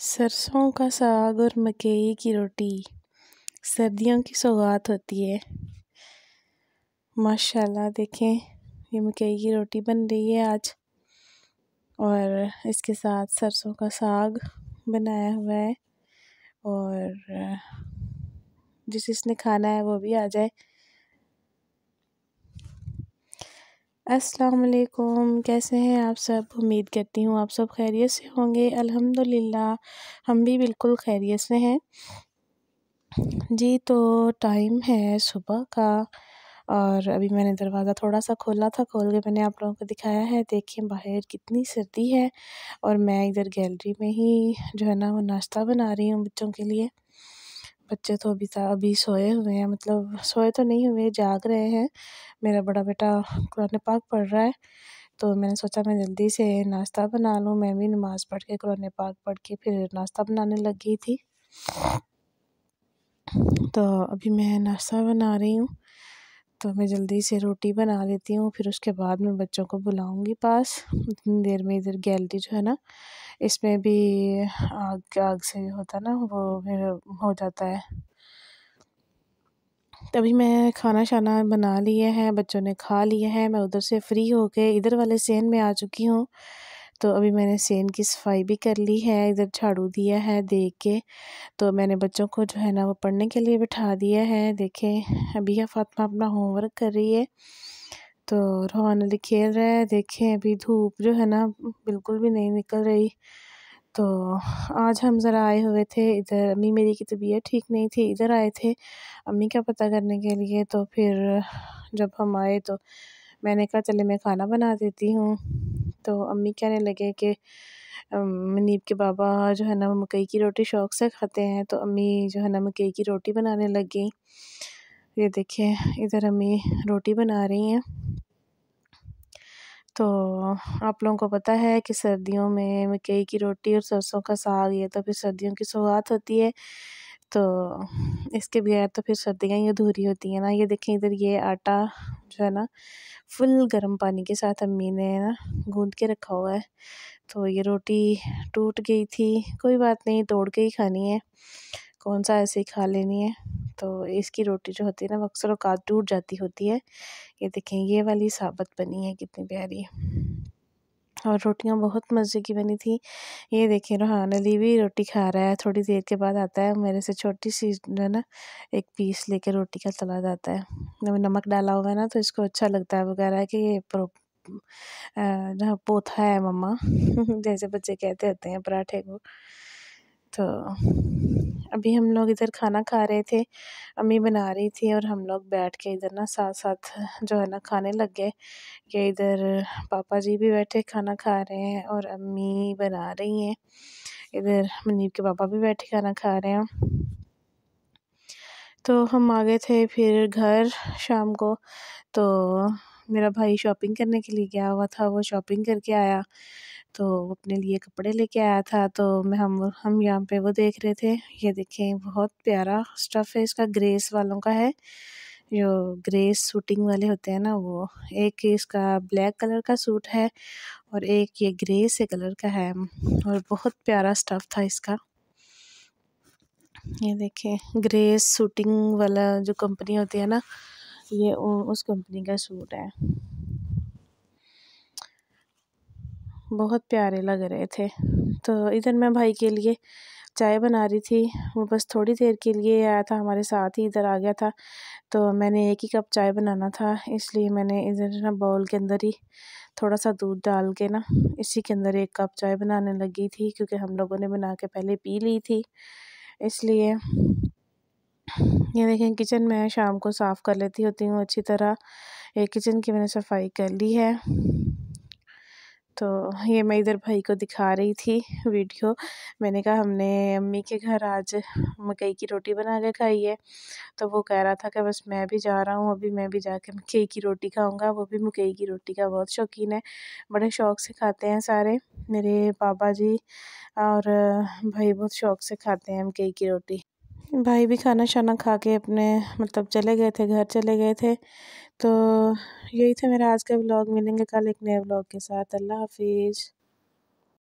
सरसों का साग और मकई की रोटी। सर्दियों की सौगात होती है। माशाल्लाह, देखें, ये मकई की रोटी बन रही है आज। और इसके साथ सरसों का साग बनाया हुआ है। और जिस जिसने खाना है, वो भी आ जाए। अस्सलाम वालेकुम। कैसे हैं आप सब? उम्मीद करती हूँ आप सब खैरियत से होंगे। अल्हम्दुलिल्लाह, हम भी बिल्कुल खैरियत से हैं। जी तो टाइम है सुबह का और अभी मैंने दरवाज़ा थोड़ा सा खोला था, खोल के मैंने आप लोगों को दिखाया है। देखिए बाहर कितनी सर्दी है और मैं इधर गैलरी में ही जो है ना वो नाश्ता बना रही हूँ बच्चों के लिए। बच्चे तो अभी था अभी सोए हुए हैं मतलब सोए तो नहीं हुए, जाग रहे हैं। मेरा बड़ा बेटा कुरान पाक पढ़ रहा है तो मैंने सोचा मैं जल्दी से नाश्ता बना लूँ। मैं भी नमाज़ पढ़ के कुरान पाक पढ़ के फिर नाश्ता बनाने लगी थी। तो अभी मैं नाश्ता बना रही हूँ तो मैं जल्दी से रोटी बना लेती हूँ, फिर उसके बाद मैं बच्चों को बुलाऊँगी पास। इतनी देर में इधर गैलरी जो है ना इसमें भी आग आग से होता ना, वो फिर हो जाता है। तभी मैं खाना शाना बना लिया है, बच्चों ने खा लिया है, मैं उधर से फ्री हो के इधर वाले सेन में आ चुकी हूँ। तो अभी मैंने सेन की सफ़ाई भी कर ली है, इधर झाड़ू दिया है देख के। तो मैंने बच्चों को जो है ना, वो पढ़ने के लिए बिठा दिया है। देखें, अभी फातमा अपना होमवर्क कर रही है। तो रोहान अली खेल रहा है, देखें अभी धूप जो है ना, बिल्कुल भी नहीं निकल रही। तो आज हम ज़रा आए हुए थे, इधर अम्मी मेरी की तबीयत ठीक नहीं थी, इधर आए थे अम्मी का पता करने के लिए। तो फिर जब हम आए तो मैंने कहा, चले मैं खाना बना देती हूँ। तो अम्मी कहने लगे कि मनीब के बाबा जो है ना मकई की रोटी शौक़ से खाते हैं। तो अम्मी जो है ना, मकई की रोटी बनाने लग। गई ये देखिए, इधर अम्मी रोटी बना रही हैं। तो आप लोगों को पता है कि सर्दियों में मकई की रोटी और सरसों का साग, ये तो फिर सर्दियों की सौगात होती है। तो इसके बगैर तो फिर सर्दियाँ ही अधूरी होती हैं ना। ये देखें, इधर ये आटा जो है ना, फुल गर्म पानी के साथ अम्मी ने ना गूंद के रखा हुआ है। तो ये रोटी टूट गई थी, कोई बात नहीं, तोड़ के ही खानी है। कौन सा ऐसे ही खा लेनी है? तो इसकी रोटी जो होती है ना, वो अक्सर औकात टूट जाती होती है। ये देखें, ये वाली साबत बनी है, कितनी प्यारी। और रोटियाँ बहुत मज़े की बनी थी। ये देखें, रोहान अली भी रोटी खा रहा है। थोड़ी देर के बाद आता है, मेरे से छोटी सी जो है ना, एक पीस लेके रोटी का चला जाता है। जब नमक डाला हुआ है ना तो इसको अच्छा लगता है वगैरह कि ये प्रो पोथा है मम्मा, जैसे बच्चे कहते होते हैं पराठे को। तो अभी हम लोग इधर खाना खा रहे थे, अम्मी बना रही थी और हम लोग बैठ के इधर ना साथ साथ जो है ना खाने लग गए कि इधर पापा जी भी बैठे खाना खा रहे हैं और अम्मी बना रही हैं। इधर मनीब के पापा भी बैठे खाना खा रहे हैं। तो हम आ गए थे फिर घर शाम को तो मेरा भाई शॉपिंग करने के लिए गया हुआ था, वो शॉपिंग करके आया। तो अपने लिए कपड़े लेके आया था तो मैं हम हम यहाँ पे वो देख रहे थे। ये देखें, बहुत प्यारा स्टफ़ है, इसका ग्रेस वालों का है। जो ग्रेस सूटिंग वाले होते हैं ना, वो एक इसका ब्लैक कलर का सूट है और एक ये ग्रे से कलर का है। और बहुत प्यारा स्टफ़ था इसका। ये देखें ग्रेस सूटिंग वाला जो कंपनी होती है ना ये उस कंपनी का सूट है। बहुत प्यारे लग रहे थे। तो इधर मैं भाई के लिए चाय बना रही थी। वो बस थोड़ी देर के लिए आया था, हमारे साथ ही इधर आ गया था। तो मैंने एक ही कप चाय बनाना था, इसलिए मैंने इधर ना बाउल के अंदर ही थोड़ा सा दूध डाल के ना इसी के अंदर एक कप चाय बनाने लगी थी, क्योंकि हम लोगों ने बना के पहले पी ली थी। इसलिए ये देखें, किचन में शाम को साफ़ कर लेती होती हूँ अच्छी तरह। ये किचन की मैंने सफ़ाई कर ली है। तो ये मैं इधर भाई को दिखा रही थी वीडियो। मैंने कहा, हमने अम्मी के घर आज मकई की रोटी बना के खाई है। तो वो कह रहा था कि, बस मैं भी जा रहा हूँ, अभी मैं भी जाके मकई की रोटी खाऊँगा। वो भी मकई की रोटी का बहुत शौकीन है। बड़े शौक़ से खाते हैं सारे। मेरे पापा जी और भाई बहुत शौक़ से खाते हैं मकई की रोटी। भाई भी खाना शाना खा के अपने मतलब चले गए थे, घर चले गए थे। तो यही था मेरा आज का ब्लॉग मिलेंगे कल एक नए ब्लॉग के साथ। अल्लाह हाफिज़।